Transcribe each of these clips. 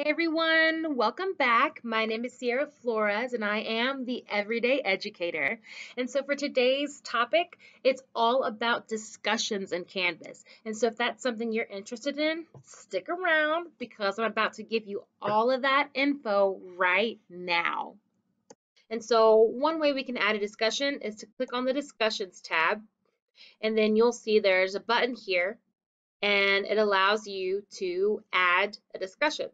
Hey everyone, welcome back. My name is Sierra Flores and I am the Everyday Educator. And so for today's topic, it's all about discussions in Canvas. And so if that's something you're interested in, stick around because I'm about to give you all of that info right now. And so one way we can add a discussion is to click on the discussions tab and then you'll see there's a button here and it allows you to add a discussion.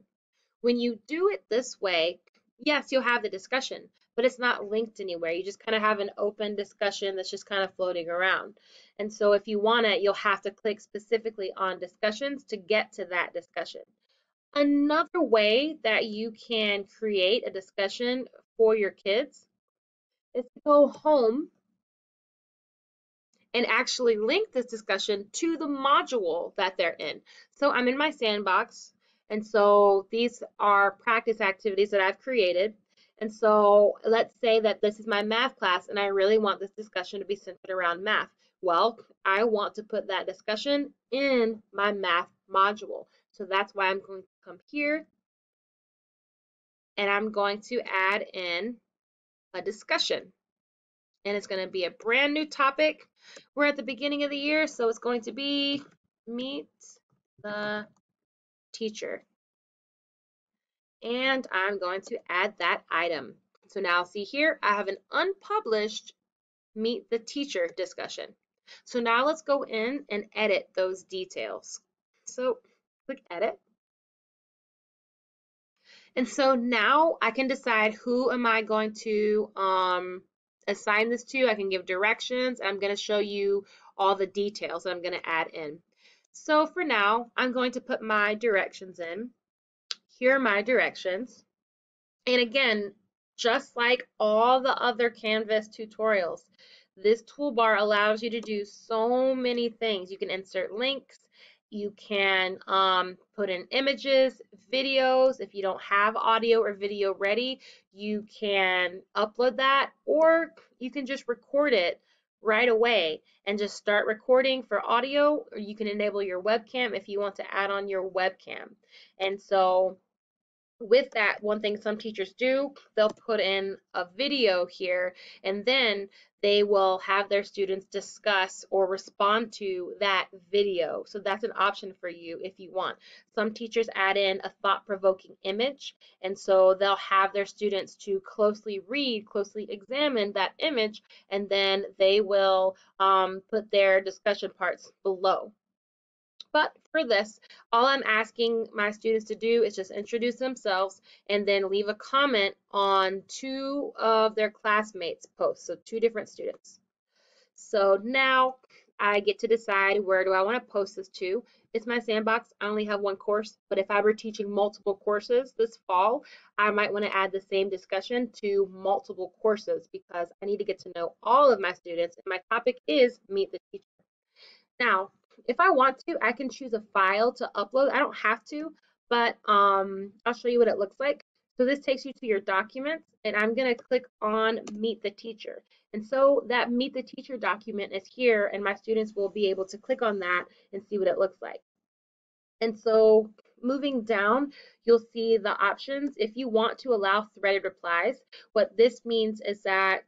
When you do it this way, yes, you'll have the discussion, but it's not linked anywhere. You just kind of have an open discussion that's just kind of floating around. And so if you want it, you'll have to click specifically on discussions to get to that discussion. Another way that you can create a discussion for your kids is to go home and actually link this discussion to the module that they're in. So I'm in my sandbox, and so these are practice activities that I've created. And so let's say that this is my math class and I really want this discussion to be centered around math. Well, I want to put that discussion in my math module. So that's why I'm going to come here and I'm going to add in a discussion. And it's going to be a brand new topic. We're at the beginning of the year, so it's going to be meet the teacher. And I'm going to add that item. So now see here, I have an unpublished meet the teacher discussion. So now let's go in and edit those details. So click edit. And so now I can decide who am I going to um, assign this to. I can give directions. I'm going to show you all the details that I'm going to add in. So for now, I'm going to put my directions in. Here are my directions. And again, just like all the other Canvas tutorials, this toolbar allows you to do so many things. You can insert links, you can um, put in images, videos. If you don't have audio or video ready, you can upload that or you can just record it right away and just start recording for audio or you can enable your webcam if you want to add on your webcam. And so with that, one thing some teachers do, they'll put in a video here and then they will have their students discuss or respond to that video. So that's an option for you if you want. Some teachers add in a thought-provoking image and so they'll have their students to closely read, closely examine that image and then they will um, put their discussion parts below. But for this, all I'm asking my students to do is just introduce themselves and then leave a comment on two of their classmates' posts, so two different students. So now I get to decide where do I want to post this to. It's my sandbox. I only have one course, but if I were teaching multiple courses this fall, I might want to add the same discussion to multiple courses because I need to get to know all of my students. And my topic is Meet the Teacher. Now, if I want to, I can choose a file to upload. I don't have to, but um, I'll show you what it looks like. So this takes you to your documents, and I'm going to click on Meet the Teacher. And so that Meet the Teacher document is here, and my students will be able to click on that and see what it looks like. And so moving down, you'll see the options. If you want to allow threaded replies, what this means is that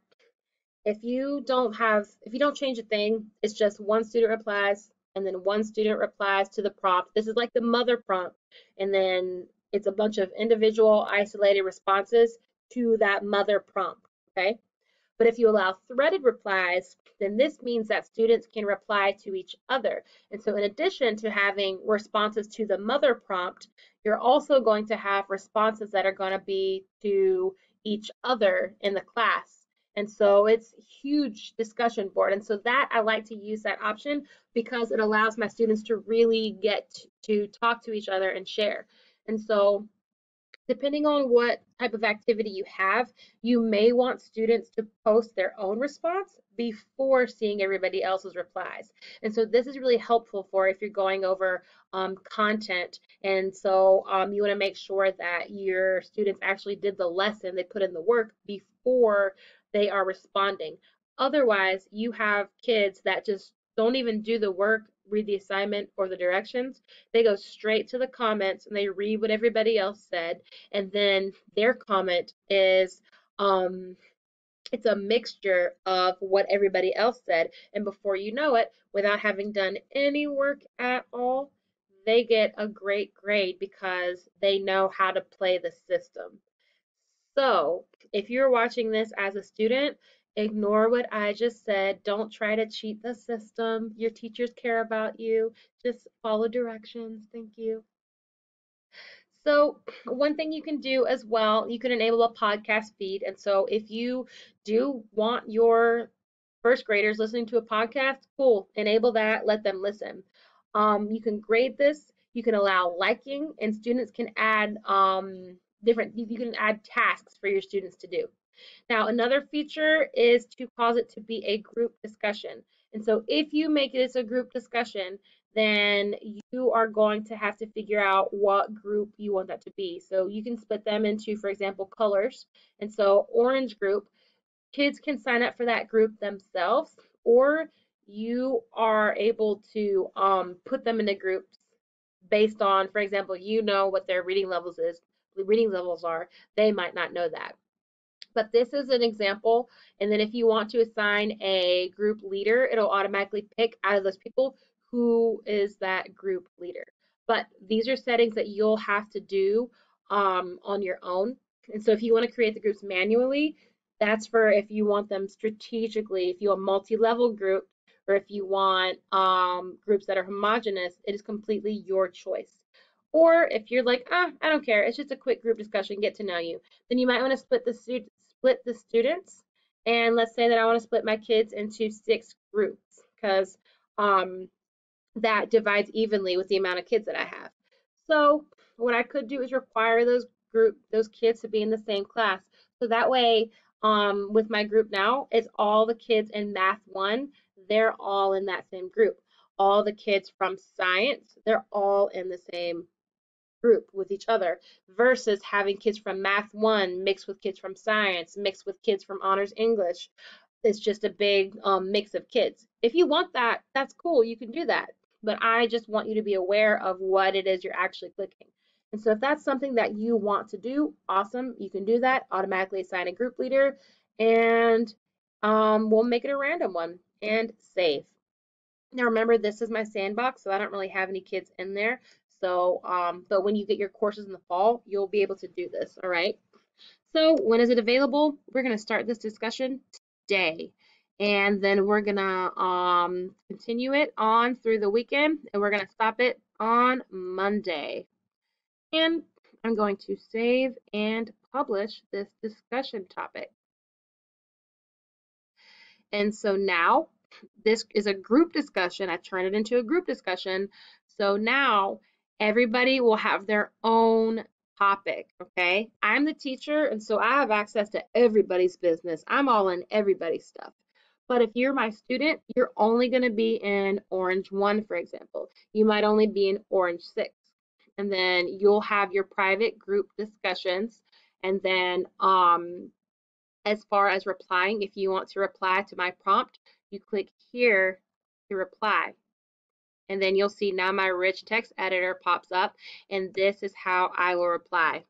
if you don't have, if you don't change a thing, it's just one student replies, and then one student replies to the prompt. This is like the mother prompt, and then it's a bunch of individual isolated responses to that mother prompt, okay? But if you allow threaded replies, then this means that students can reply to each other. And so in addition to having responses to the mother prompt, you're also going to have responses that are going to be to each other in the class. And so it's huge discussion board. And so that I like to use that option because it allows my students to really get to talk to each other and share. And so depending on what type of activity you have, you may want students to post their own response before seeing everybody else's replies. And so this is really helpful for if you're going over um, content. And so um, you want to make sure that your students actually did the lesson, they put in the work before they are responding. Otherwise, you have kids that just don't even do the work. read the assignment or the directions. They go straight to the comments and they read what everybody else said. And then their comment is, um, it's a mixture of what everybody else said. And before you know it, without having done any work at all, they get a great grade because they know how to play the system. So if you're watching this as a student, ignore what I just said. Don't try to cheat the system. Your teachers care about you. Just follow directions. Thank you. So one thing you can do as well, you can enable a podcast feed. And so if you do want your first graders listening to a podcast, cool, enable that, let them listen. Um, you can grade this, you can allow liking, and students can add um, different, you can add tasks for your students to do. Now, another feature is to cause it to be a group discussion. And so if you make this a group discussion, then you are going to have to figure out what group you want that to be. So you can split them into, for example, colors. And so orange group, kids can sign up for that group themselves, or you are able to um, put them into groups based on, for example, you know what their reading levels is, reading levels are. They might not know that. But this is an example. And then if you want to assign a group leader, it'll automatically pick out of those people who is that group leader. But these are settings that you'll have to do um, on your own. And so if you want to create the groups manually, that's for if you want them strategically, if you want multi-level group, or if you want um, groups that are homogenous, it is completely your choice. Or if you're like, ah, I don't care, it's just a quick group discussion, get to know you, then you might want to split the split the students. And let's say that I want to split my kids into six groups because um, that divides evenly with the amount of kids that I have. So what I could do is require those group those kids to be in the same class. So that way, um, with my group now, it's all the kids in math one, they're all in that same group. All the kids from science, they're all in the same group with each other versus having kids from math one mixed with kids from science, mixed with kids from honors English. It's just a big um, mix of kids. If you want that, that's cool. You can do that but I just want you to be aware of what it is you're actually clicking. And so if that's something that you want to do, awesome, you can do that, automatically assign a group leader, and um, we'll make it a random one and save. Now remember, this is my sandbox, so I don't really have any kids in there. So, um, but when you get your courses in the fall, you'll be able to do this, all right? So when is it available? We're gonna start this discussion today and then we're gonna um, continue it on through the weekend and we're gonna stop it on Monday. And I'm going to save and publish this discussion topic. And so now this is a group discussion. I turn it into a group discussion. So now everybody will have their own topic, okay? I'm the teacher, and so I have access to everybody's business. I'm all in everybody's stuff. But if you're my student, you're only going to be in Orange 1, for example. You might only be in Orange 6. And then you'll have your private group discussions. And then um, as far as replying, if you want to reply to my prompt, you click here to reply. And then you'll see now my rich text editor pops up. And this is how I will reply.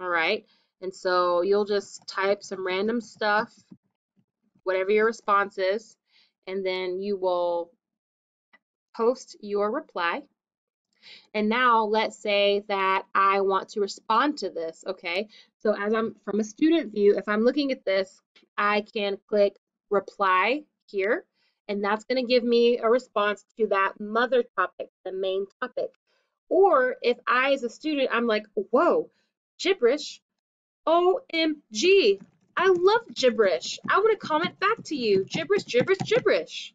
All right. And so you'll just type some random stuff whatever your response is, and then you will post your reply. And now let's say that I want to respond to this, okay? So as I'm from a student view, if I'm looking at this, I can click reply here, and that's gonna give me a response to that mother topic, the main topic. Or if I, as a student, I'm like, whoa, gibberish, OMG, I love gibberish. I want to comment back to you. Gibberish, gibberish, gibberish.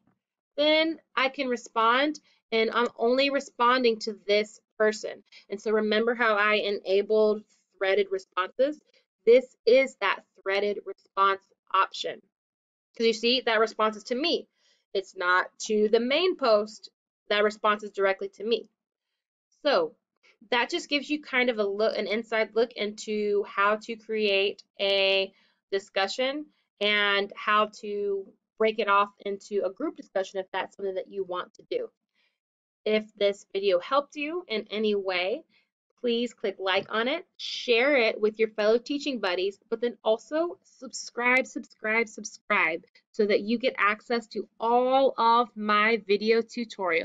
Then I can respond and I'm only responding to this person. And so remember how I enabled threaded responses? This is that threaded response option. Because you see, that response is to me. It's not to the main post. That response is directly to me. So that just gives you kind of a look, an inside look into how to create a discussion and how to break it off into a group discussion if that's something that you want to do. If this video helped you in any way, please click like on it, share it with your fellow teaching buddies, but then also subscribe, subscribe, subscribe so that you get access to all of my video tutorials.